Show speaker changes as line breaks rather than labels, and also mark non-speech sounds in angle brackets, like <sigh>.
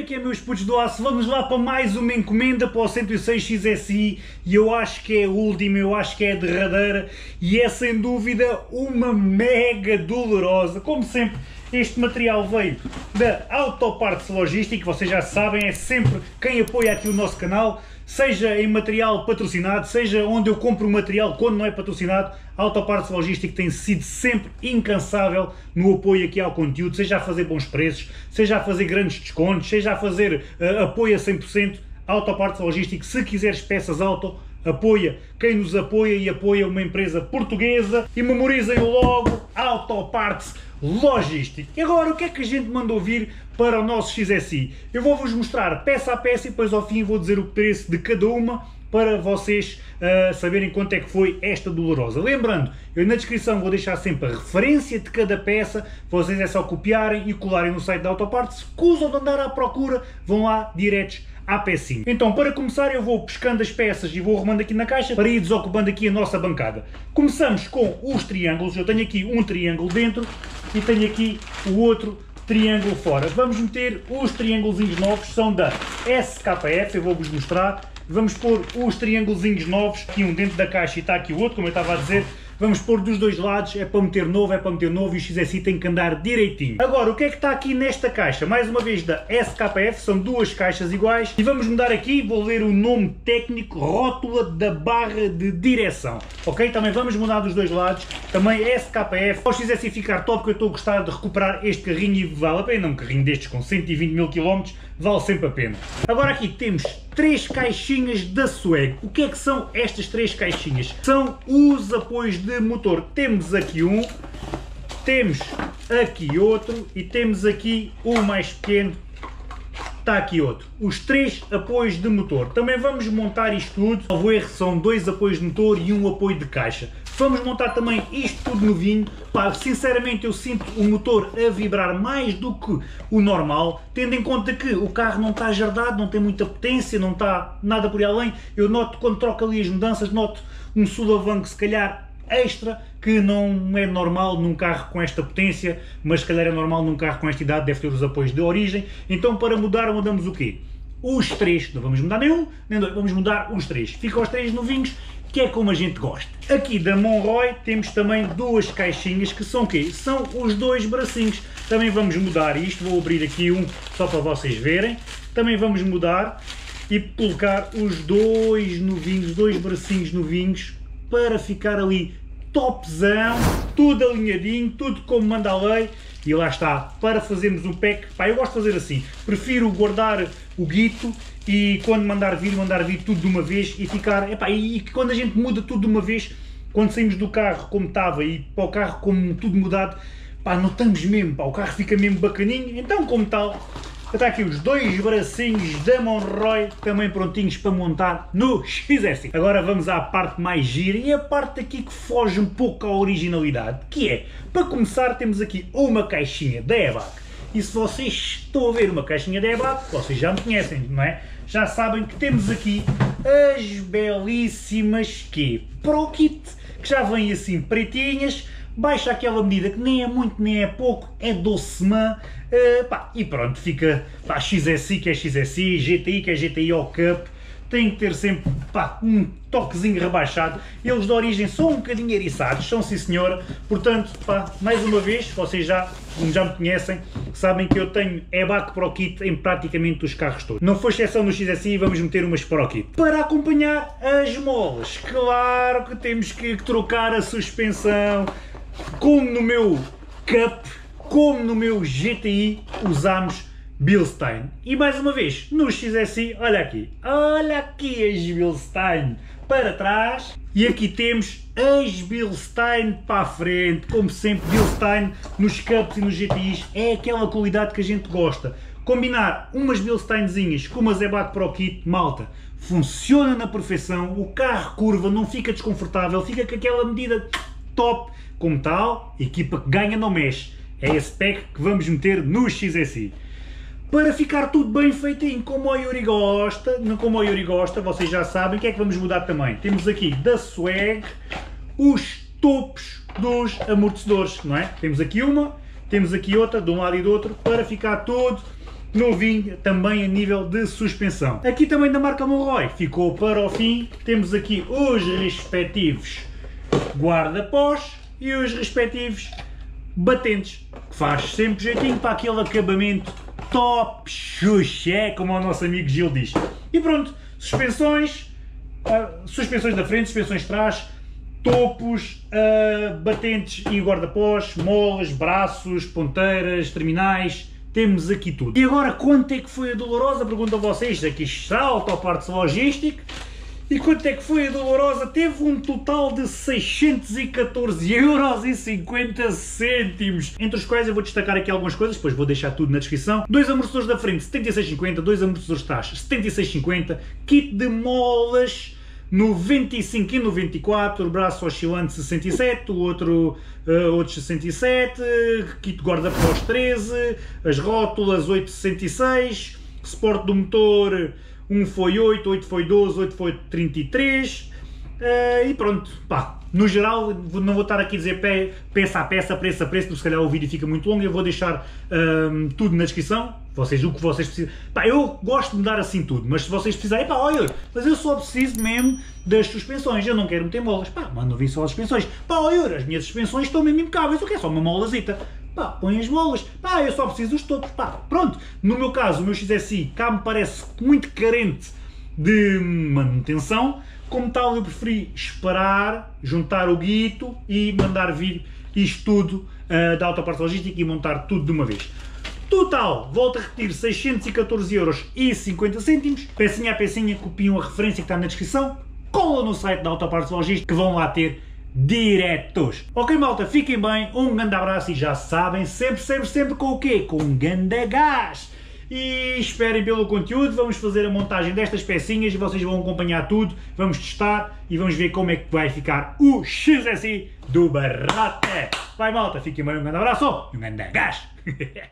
é que é, meus putos do aço? Vamos lá para mais uma encomenda para o 106 XSI e eu acho que é a última, eu acho que é a derradeira e é sem dúvida uma mega dolorosa. Como sempre, este material veio da Autoparts Logística, vocês já sabem, é sempre quem apoia aqui o nosso canal, seja em material patrocinado, seja onde eu compro o material quando não é patrocinado, Autoparts Logística tem sido sempre incansável no apoio aqui ao conteúdo, seja a fazer bons preços, seja a fazer grandes descontos, seja a fazer uh, apoio a 100%, Autoparts Logística, se quiseres peças auto, apoia quem nos apoia e apoia uma empresa portuguesa e memorizem logo Autoparts Logística. E agora o que é que a gente mandou vir para o nosso XSI? Eu vou-vos mostrar peça a peça e depois ao fim vou dizer o preço de cada uma para vocês uh, saberem quanto é que foi esta dolorosa. Lembrando, eu na descrição vou deixar sempre a referência de cada peça, vocês é só copiarem e colarem no site da Autoparts, se usam de andar à procura, vão lá diretos à pecinha. Então, para começar, eu vou pescando as peças e vou arrumando aqui na caixa para ir desocupando aqui a nossa bancada. Começamos com os triângulos. Eu tenho aqui um triângulo dentro e tenho aqui o outro triângulo fora. Vamos meter os triângulos novos, são da SKF, eu vou-vos mostrar. Vamos pôr os triângulos novos, aqui um dentro da caixa e está aqui o outro, como eu estava a dizer. Vamos pôr dos dois lados, é para meter novo, é para meter novo e o XSI tem que andar direitinho. Agora, o que é que está aqui nesta caixa? Mais uma vez da SKF, são duas caixas iguais. E vamos mudar aqui, vou ler o nome técnico, rótula da barra de direção. Ok? Também vamos mudar dos dois lados. Também SKF. Para o XSI ficar top, que eu estou a gostar de recuperar este carrinho e vale a pena. Um carrinho destes com 120 mil km vale sempre a pena. Agora aqui temos três caixinhas da Swag. O que é que são estas três caixinhas? São os apoios de motor. Temos aqui um, temos aqui outro e temos aqui o mais pequeno está aqui outro. Os três apoios de motor. Também vamos montar isto tudo. Salvo erro, são dois apoios de motor e um apoio de caixa. Vamos montar também isto tudo novinho. Pá, sinceramente eu sinto o motor a vibrar mais do que o normal, tendo em conta que o carro não está jardado, não tem muita potência, não está nada por aí além. Eu noto quando troco ali as mudanças, noto um sulavanco se calhar extra que não é normal num carro com esta potência, mas se calhar é normal num carro com esta idade, deve ter os apoios de origem. Então para mudar mudamos o quê? Os três, não vamos mudar nenhum, nem dois, vamos mudar os três. Ficam os três novinhos que é como a gente gosta. Aqui da Monroy temos também duas caixinhas que são o quê? São os dois bracinhos. Também vamos mudar isto, vou abrir aqui um só para vocês verem. Também vamos mudar e colocar os dois novinhos, dois bracinhos novinhos para ficar ali topzão, tudo alinhadinho, tudo como manda a lei. E lá está, para fazermos um pack, pá, eu gosto de fazer assim, prefiro guardar o guito e quando mandar vir, mandar vir tudo de uma vez e ficar, epá, e quando a gente muda tudo de uma vez, quando saímos do carro como estava e para o carro como tudo mudado, pá, notamos mesmo, pá, o carro fica mesmo bacaninho, então como tal, Está aqui os dois bracinhos da Monroy também prontinhos para montar no XS. Agora vamos à parte mais gira e a parte aqui que foge um pouco à originalidade, que é, para começar temos aqui uma caixinha da EBAC. E se vocês estão a ver uma caixinha da EBAC, vocês já me conhecem, não é? Já sabem que temos aqui as belíssimas que Pro Kit, que já vêm assim pretinhas, baixa aquela medida que nem é muito nem é pouco, é docemã, uh, pá, e pronto, fica pá, XSI que é XSI, GTI que é GTI ao Cup, tem que ter sempre pá, um toquezinho rebaixado. Eles de origem são um bocadinho eriçados, são sim senhora. Portanto, pá, mais uma vez, vocês já, já me conhecem, sabem que eu tenho EBAC Pro Kit em praticamente os carros todos. Não foi exceção no XSI, vamos meter umas Pro Kit. Para acompanhar as molas, claro que temos que trocar a suspensão, como no meu Cup, como no meu GTI, usámos Bilstein. E mais uma vez, no XSI, olha aqui, olha aqui as Bilstein para trás e aqui temos as Bilstein para a frente, como sempre, Bilstein nos Cups e nos GTIs é aquela qualidade que a gente gosta. Combinar umas Bilsteinzinhas com uma Zebac Pro Kit, malta, funciona na perfeição, o carro curva, não fica desconfortável, fica com aquela medida top, como tal, equipa que ganha não mexe. É esse pack que vamos meter no XSI. Para ficar tudo bem feitinho, como o Yuri gosta, como o Yuri gosta, vocês já sabem, o que é que vamos mudar também? Temos aqui da Swag os topos dos amortecedores, não é? Temos aqui uma, temos aqui outra, de um lado e do outro, para ficar tudo novinho também a nível de suspensão. Aqui também da marca Monroy, ficou para o fim, temos aqui os respectivos guarda-pós e os respectivos batentes, que faz sempre jeitinho para aquele acabamento top xuxé, como o nosso amigo Gil diz. E pronto, suspensões, uh, suspensões da frente, suspensões de trás, topos, uh, batentes e guarda-pós, molas, braços, ponteiras, terminais, temos aqui tudo. E agora, quanto é que foi a dolorosa? Pergunto a vocês, aqui está a parte logística. E quanto é que foi a dolorosa? Teve um total de 614 euros e 50 cêntimos. Entre os quais eu vou destacar aqui algumas coisas, depois vou deixar tudo na descrição. Dois amortecedores da frente, 76,50. Dois amortecedores de trás, 76,50. Kit de molas 95 e 94, braço oscilante 67, o outro uh, outros 67, kit guarda-pós 13, as rótulas 866, suporte do motor 1 foi 8, 8 foi 12, 8 foi 33, uh, e pronto, pá, no geral, não vou estar aqui a dizer peça a peça, preço a preço, porque se calhar o vídeo fica muito longo. Eu vou deixar um, tudo na descrição. Vocês, o que vocês precisam. Pá, eu gosto de dar assim tudo, mas se vocês precisarem, pá, olha, mas eu só preciso mesmo das suspensões. Eu não quero meter molas. Pá, manda vir só as suspensões. Pá, olha, as minhas suspensões estão mesmo impecáveis. Eu quero só uma molazita. Pá, põe as molas. Pá, eu só preciso dos topos. Pá, pronto. No meu caso, o meu XSI cá me parece muito carente de manutenção como tal, eu preferi esperar, juntar o guito e mandar vir isto tudo uh, da Autopartes Logística e montar tudo de uma vez. Total, volto a repetir, 614 euros e 50 cêntimos. Pecinha a pecinha, copiam a referência que está na descrição, cola no site da Autopartes Logística que vão lá ter diretos. Ok malta, fiquem bem, um grande abraço e já sabem, sempre, sempre, sempre com o quê? Com um grande gás e esperem pelo conteúdo, vamos fazer a montagem destas pecinhas e vocês vão acompanhar tudo, vamos testar e vamos ver como é que vai ficar o XSI do Barrate. Vai malta, fiquem bem, um grande abraço e um grande gás! <laughs>